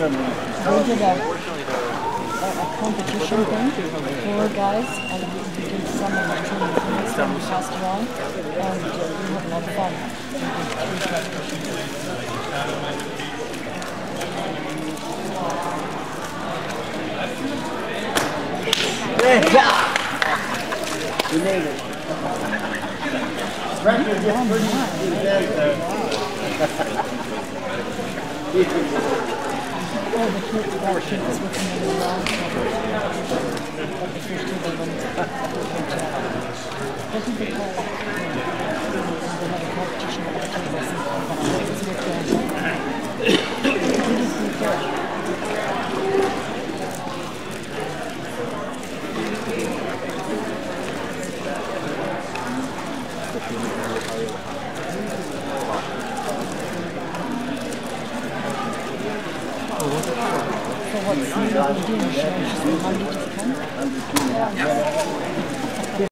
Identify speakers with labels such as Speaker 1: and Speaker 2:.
Speaker 1: did a, a, competition thing for guys, and we, we did some of the training and we passed around, and uh, we had a lot of fun. We competitions.
Speaker 2: You made it. Record just
Speaker 1: Oh, the that kid was with the long the two they they call they had a competition about just did good. So what's Vorwärts, die Schwäche, man geht es kann.